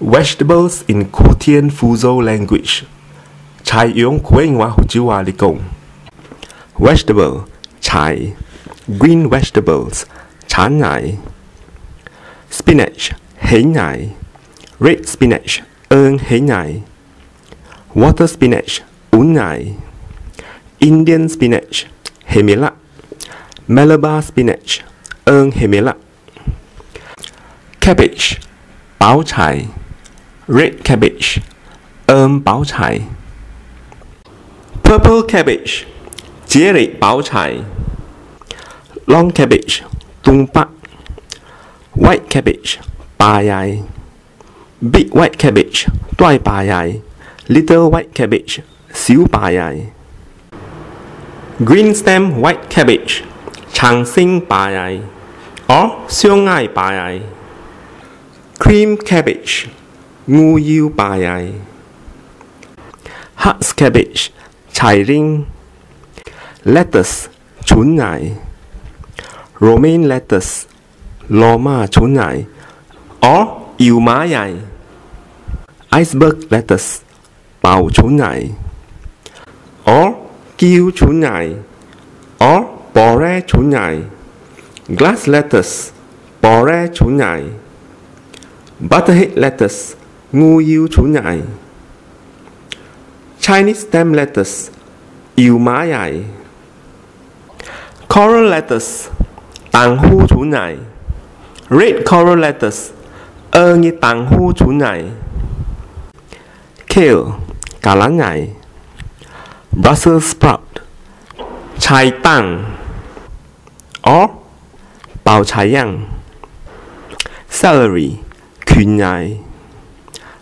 Vegetables in Kutien Foochow language. Chai yong kueng wa hujiwa likong. Vegetable, chai. Green vegetables, chan ngai. Spinach, hei ngai. Red spinach, eng hei ngai. Water spinach, un ngai. Indian spinach, hemela. Malabar spinach, eng hemela. Cabbage, bao chai. Red cabbage, um bao chai. Purple cabbage, jie li bao chai. Long cabbage, tung pak. White cabbage, ba yai. Big white cabbage, toai ba yai. Little white cabbage, xiu ba yai. Green stem white cabbage, chang sing ba yai. Or xiu ai ba yai. Cream cabbage. ngu yêu bài ai. Hot cabbage chải ring. Lettuce chuối ngải. Romaine lettuce, lò ma chuối ngải. Yêu má ai iceberg lettuce, bào chuối ngải. Or kiu chuối ngải. Or bò re chuối ngải. Glass lettuce, bò re chuối ngải. Butterhead lettuce งูยิวฉุนใหญ่ Chinese stem lettuce ยิวม้าใหญ่ Coral lettuce ต่างหูฉุนใหญ่ Red coral lettuce เอิงยีต่างหูฉุนใหญ่ Kale กาลังใหญ่ Brussels sprout ชายตั้งอ๋อเป่าชายยัง Celery คืนใหญ่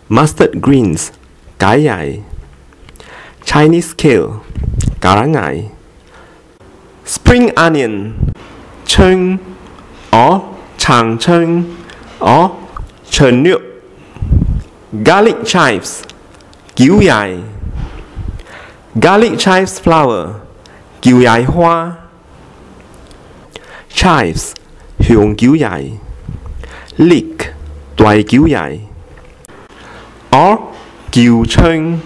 mustard greens, gaiai, Chinese kale, garangai, spring onion, cheng or chang cheng or chen liu, garlic chives, giu yai, garlic chives flower, giu yai hoa, chives, hiong giu yai, leek, tuai giu yai or cheng.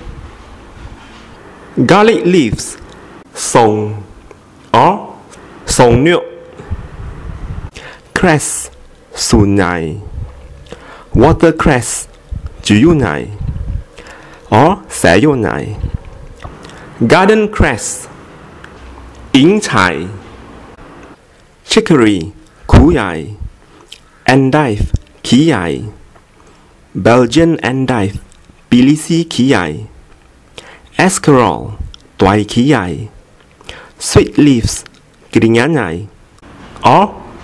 Garlic leaves, song or song nyo. Cress, sunai. Watercress, juyunai or sayonai. Garden cress, ying chai. Chicory, kuyai. Endive, kiyai. Belgian Endive ปิลิซีขี้ใหญ่ Escarole ตวยขี้ใหญ่ Sweet Leaves กริญญาใหญ่อ๋อ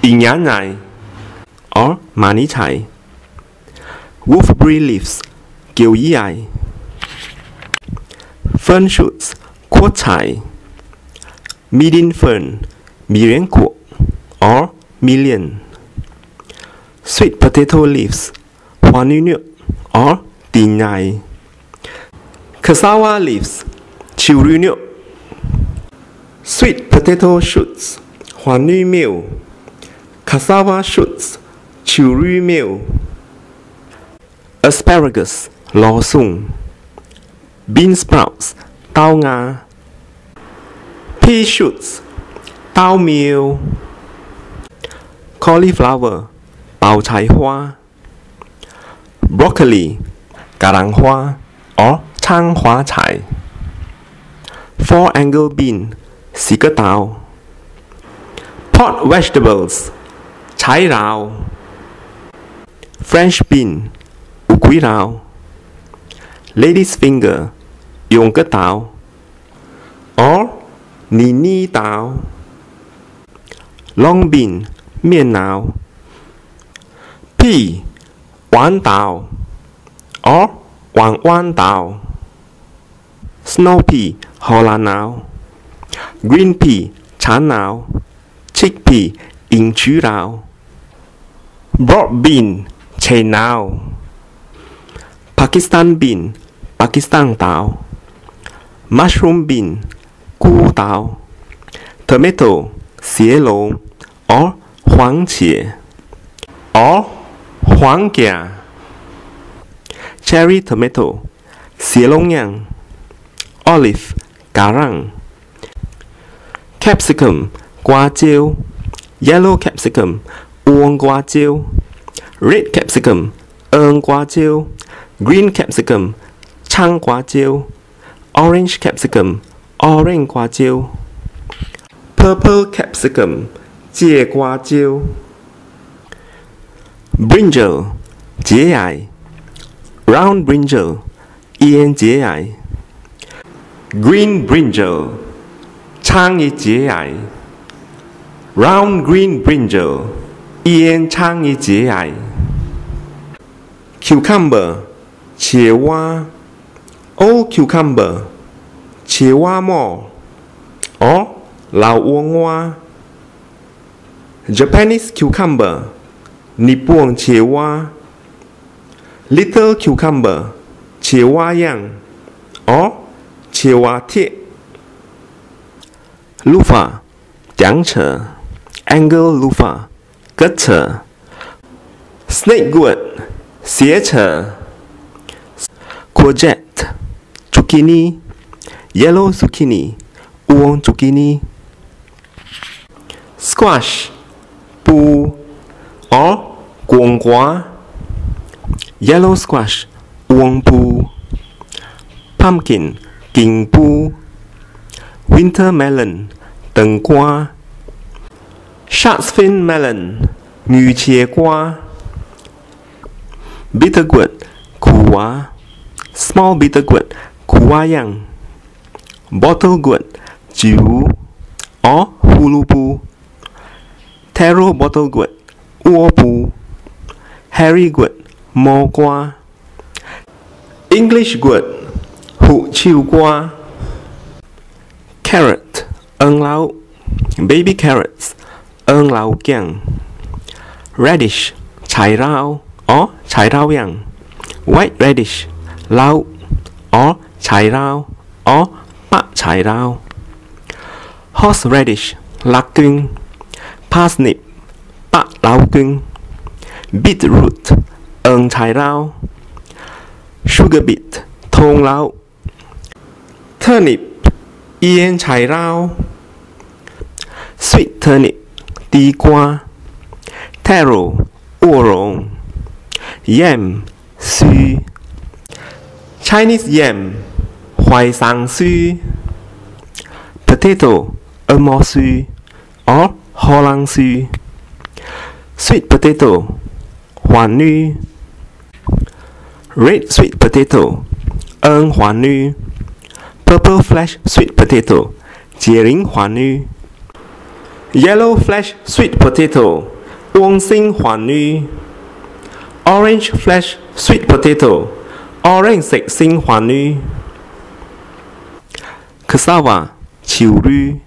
อิญญาใหญ่อ๋อมานิชัย Wolfberry Leaves เกียวยี่ใหญ่ Fern Shoots ขวดชัย Million Fern มีเรียงขวดอ๋อ Million Sweet Potato Leaves Panunu or Dinai. Cassava leaves, Chirunyu. Sweet potato shoots, Huanu meal. Cassava shoots, Chirui meal. Asparagus, Lo Sung. Bean sprouts, Tao Nga. Pea shoots, Tao meal. Cauliflower, Bao Chai Hua. broccoli，橄兰花，哦，昌华菜。four angle bean，四个刀。pot vegetables，柴饶。French bean，乌龟饶。Lady's finger，用个刀。哦，妮妮刀。Long bean，面挠。pea。Quán tàu. Or quảng quan tàu. Snow pea hồ là nào Green pea chán nào Chickpea in chú rào Broad bean chè nào. Pakistan bean, Pakistan tàu Mushroom bean, cu tàu Tomato xế lộn. Or hoang chĩa or 黄芥，Cherry cherry tomato, silongyang, olive, garang, capsicum, guajiu, yellow capsicum, uong red capsicum, eng green capsicum, chang orange capsicum, orange purple capsicum, jie. brinjal Round brinjal 一烟节矮，green brinjal 苍一节矮，round green brinjal 一烟苍一节矮，cucumber 茄蛙，old cucumber 茄蛙末，哦，老窝蛙，Japanese oh, cucumber。你不忘切蛙，little cucumber，切蛙样，哦，切蛙贴。lufa，桨扯，angle lufa，搁扯。snake zucchini, squash, zucchini。squash，布。Squash, Roi, Yellow Squash, Wong Pu, Pumpkin, King Pu, Winter Melon, Teng Kwa Shark's Fin Melon, Ngư Chie Qua, Bittergourd, Kua, Small Bittergourd, Kua Yang, Bottle Bottlegourd, Jiu, or Hulupu, Taro Bottlegourd, Uopu. Hairy gourd Mo Gua English Good Hu Chiu Gua Carrot Eng Lao Baby Carrots Eng Lao Kiang. Radish Chai Rao or Chai Rao Yang. White Radish Lao or Chai Rao or Pak Chai Rao. Horseradish Lạc Tuyên Parsnip Pak Lao Tuyên beetroot เอิงชายเล้า sugar beet ทงเล้า turnip เอียนชายเล้า sweet turnip ตีกวา taro อ้วรง yam ซี Chinese yam หอยสังซี potato เอมอซี or ฮอลังซี sweet potato Huan Nu Red sweet potato, Eng Huan Nu Purple flesh sweet potato, Jiering Huan Nu Yellow flesh sweet potato, Wong Sing Huan Nu Orange flesh sweet potato, Orange Sek Xing Huan Yu. Cassava, Qiu Yu.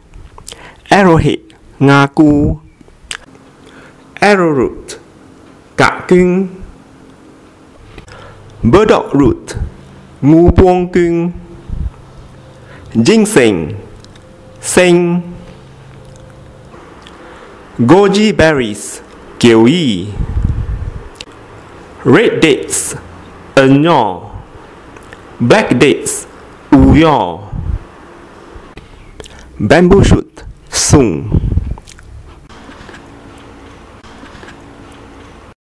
Arrowhead, Nga Gu. Arrowroot, cả kinh. Bơ đọc rụt. Ngu buông kinh. Dinh sình. Sinh goji berries. Kiểu y. Red dates. Ấn nhỏ. Black dates. U nhỏ. Bamboo shoot. Sung